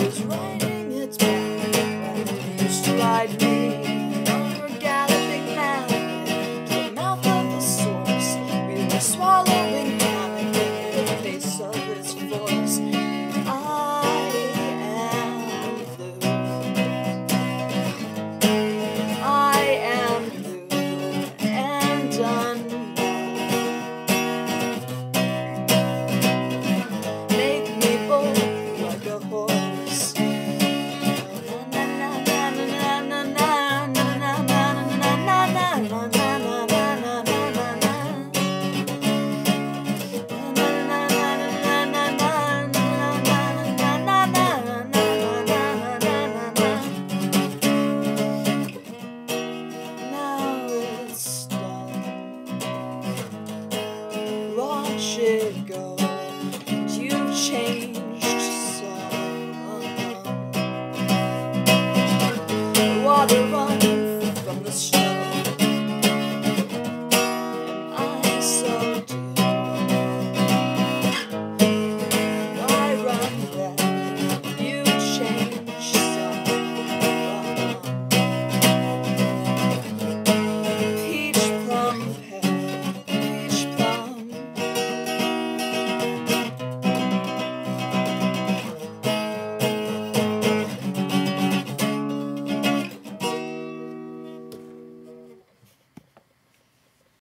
It's right. watch it go. You've changed so much. a run.